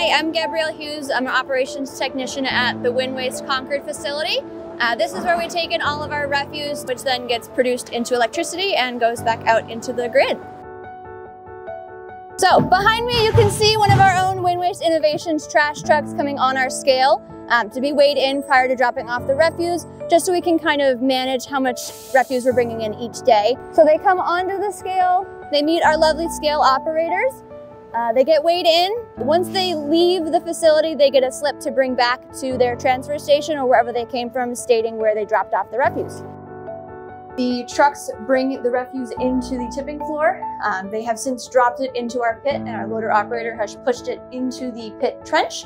Hi, I'm Gabrielle Hughes. I'm an operations technician at the WIN Waste Concord facility. Uh, this is where we take in all of our refuse, which then gets produced into electricity and goes back out into the grid. So behind me, you can see one of our own WIN Waste Innovations trash trucks coming on our scale um, to be weighed in prior to dropping off the refuse, just so we can kind of manage how much refuse we're bringing in each day. So they come onto the scale, they meet our lovely scale operators, uh, they get weighed in. Once they leave the facility, they get a slip to bring back to their transfer station or wherever they came from, stating where they dropped off the refuse. The trucks bring the refuse into the tipping floor. Um, they have since dropped it into our pit and our loader operator has pushed it into the pit trench.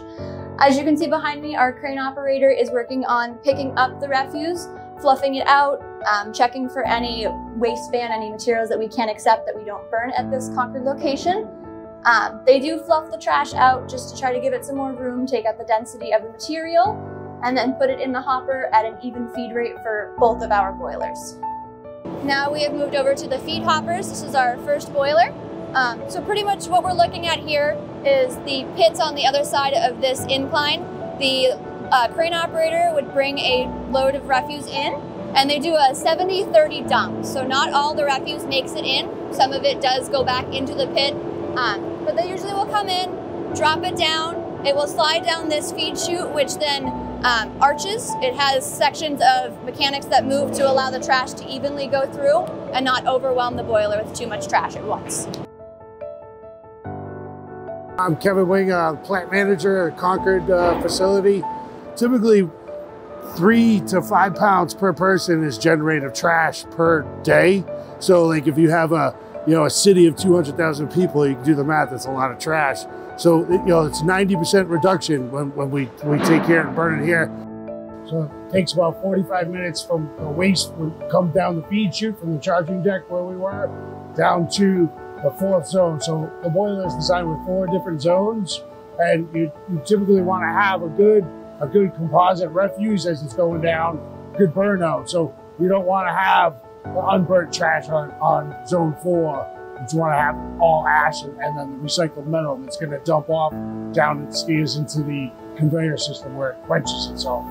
As you can see behind me, our crane operator is working on picking up the refuse, fluffing it out, um, checking for any waste ban, any materials that we can't accept that we don't burn at this Concord location. Um, they do fluff the trash out just to try to give it some more room, take out the density of the material, and then put it in the hopper at an even feed rate for both of our boilers. Now we have moved over to the feed hoppers. This is our first boiler. Um, so pretty much what we're looking at here is the pits on the other side of this incline. The uh, crane operator would bring a load of refuse in and they do a 70-30 dump. So not all the refuse makes it in. Some of it does go back into the pit, um, but they usually will come in, drop it down, it will slide down this feed chute, which then um, arches. It has sections of mechanics that move to allow the trash to evenly go through and not overwhelm the boiler with too much trash at once. I'm Kevin Wing, uh, plant manager at Concord uh, facility. Typically, three to five pounds per person is generated of trash per day. So like if you have a, you know, a city of 200,000 people, you can do the math, that's a lot of trash. So, you know, it's 90% reduction when, when we, we take care and burn it here. So it takes about 45 minutes from the waste would come down the feed chute from the charging deck where we were down to the fourth zone. So the boiler is designed with four different zones and you, you typically want to have a good a good composite refuse as it's going down, good burnout. So you don't want to have unburnt trash on, on zone four you want to have all ash and, and, then the recycled metal that's going to dump off down the stairs into the conveyor system where it quenches itself.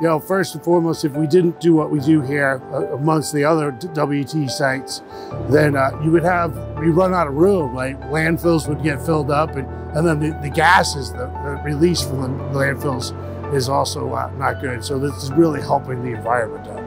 You know, first and foremost, if we didn't do what we do here uh, amongst the other WT sites, then uh, you would have, we run out of room, like landfills would get filled up and, and then the, the gases that are released from the landfills is also uh, not good. So this is really helping the environment out.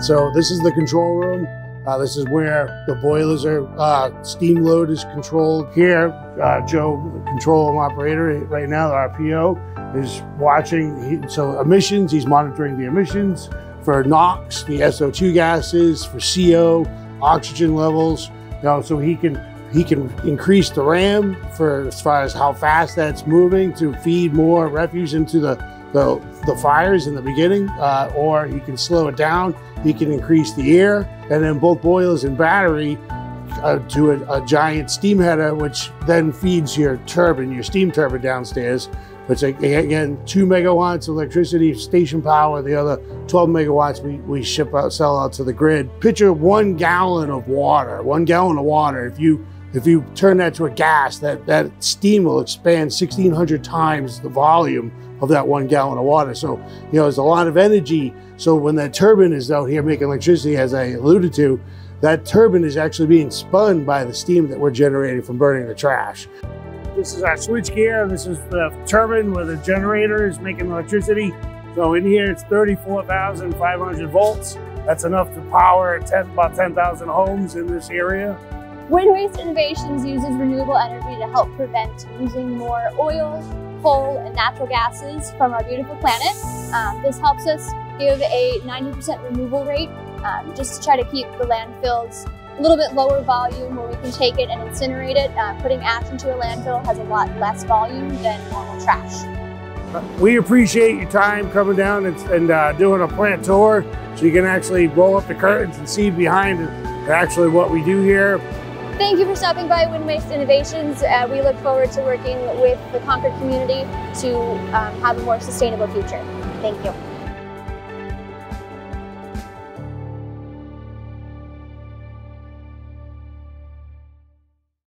So this is the control room. Uh, this is where the boilers are, uh, steam load is controlled. Here, uh, Joe, control room operator right now, the RPO, is watching. He, so emissions, he's monitoring the emissions for NOx, the SO2 gases, for CO, oxygen levels. You know, so he can he can increase the RAM for as far as how fast that's moving to feed more refuse into the the, the fires in the beginning, uh, or he can slow it down. He can increase the air, and then both boilers and battery uh, to a, a, giant steam header, which then feeds your turbine, your steam turbine downstairs, which again, two megawatts of electricity, station power, the other 12 megawatts we, we ship out, sell out to the grid. Picture one gallon of water, one gallon of water. If you if you turn that to a gas, that, that steam will expand 1,600 times the volume of that one gallon of water. So, you know, there's a lot of energy. So when that turbine is out here making electricity, as I alluded to, that turbine is actually being spun by the steam that we're generating from burning the trash. This is our switch gear. This is the turbine where the generator is making electricity. So in here, it's 34,500 volts. That's enough to power 10, about 10,000 homes in this area. WIN Waste Innovations uses renewable energy to help prevent using more oil, coal, and natural gases from our beautiful planet. Um, this helps us give a 90% removal rate um, just to try to keep the landfills a little bit lower volume where we can take it and incinerate it. Uh, putting ash into a landfill has a lot less volume than normal trash. We appreciate your time coming down and, and uh, doing a plant tour so you can actually roll up the curtains and see behind actually what we do here. Thank you for stopping by WIN Waste Innovations. Uh, we look forward to working with the Concord community to um, have a more sustainable future. Thank you.